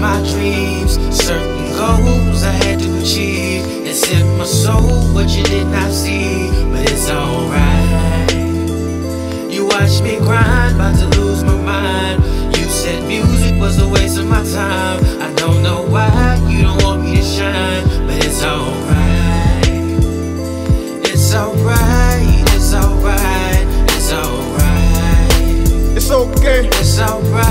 my dreams. Certain goals I had to achieve. It's in my soul, what you did not see. But it's alright. You watched me grind, about to lose my mind. You said music was a waste of my time. I don't know why you don't want me to shine, but it's alright. It's alright, it's alright, it's alright. It's okay. It's alright.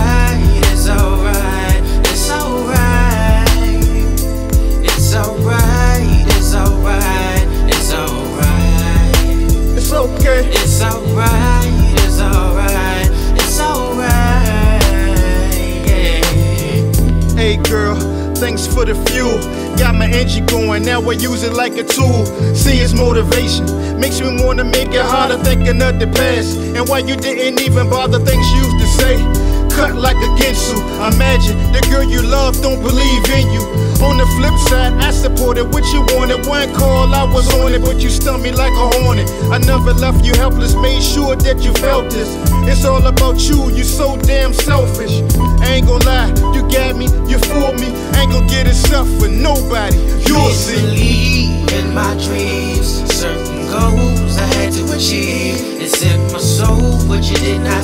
for the fuel, Got my energy going, now I use it like a tool. See, it's motivation. Makes me wanna make it harder thinking of the past. And why you didn't even bother things you used to say. Cut like a Ginsu. Imagine the girl you love don't believe in you. On the flip side, I supported what you wanted. One call, I was on it, but you stung me like a hornet. I never left you helpless, made sure that you felt this. It's all about you, you so damn selfish. I ain't gonna lie, you got me, you fooled me. I ain't gonna get it up for nobody. You'll see. believe in my dreams, certain goals I had to achieve. It's in my soul, but you did not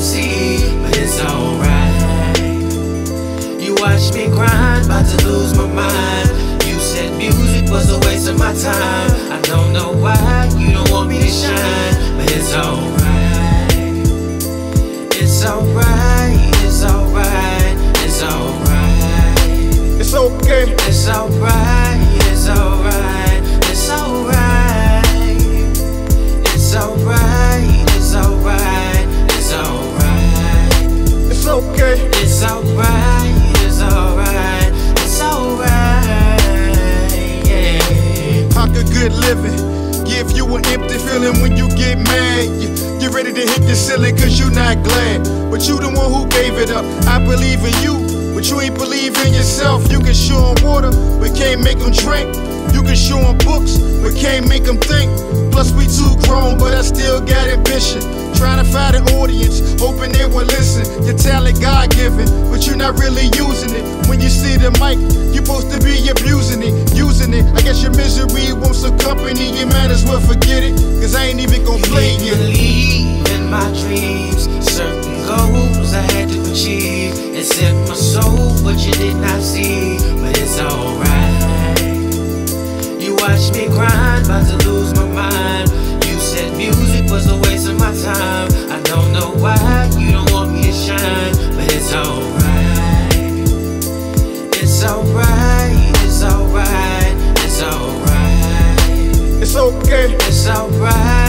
It's alright, it's alright, it's alright. It's okay. It's alright, it's alright, it's alright. It's alright, it's alright, it's alright. It's okay. It's alright, it's alright, it's alright. Yeah. How could good living give you an empty feeling when you get mad? You, ready to hit the ceiling cause you're not glad. But you the one who gave it up. I believe in you, but you ain't believe in yourself. You can show 'em water, but can't make 'em drink. You can show 'em books, but can't make 'em think. Plus, we too grown, but I still got ambition. Trying to find an audience, hoping they will listen. Your talent God given, but you're not really using it. When you see the mic, you're supposed to be abusing it, using it. I guess your misery wants some company, you might as well forget it. Cause I ain't even gonna play Didn't time. I don't know why you don't want me to shine, but it's alright. It's alright, it's alright, it's alright. It's okay. It's alright,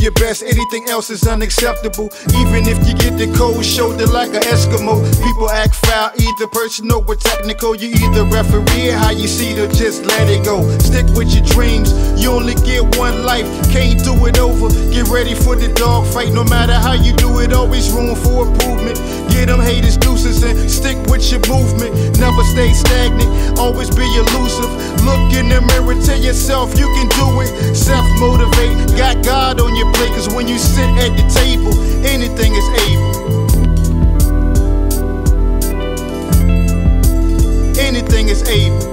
your best, anything else is unacceptable. Even if you get the cold shoulder like an Eskimo. People act foul, either personal or technical. You either referee how you see it or just let it go. Stick with your dreams, you only get one life, can't do it over. Get ready for the dog fight, no matter how you do it, always room for improvement. Get them haters deuces and stick with your movement. Never stay stagnant, always be elusive. Look in the mirror, tell yourself you can do it. Self motivate, got God on your plate, cause when you sit at the table, anything is able. Anything is able.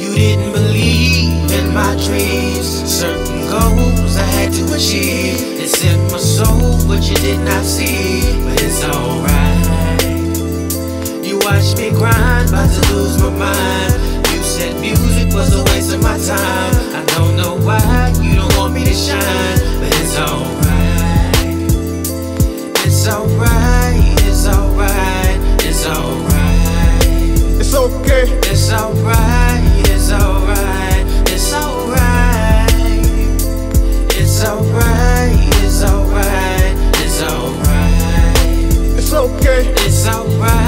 You didn't believe in my dreams, certain goals I had to achieve. It set my soul, but you did not see. Alright,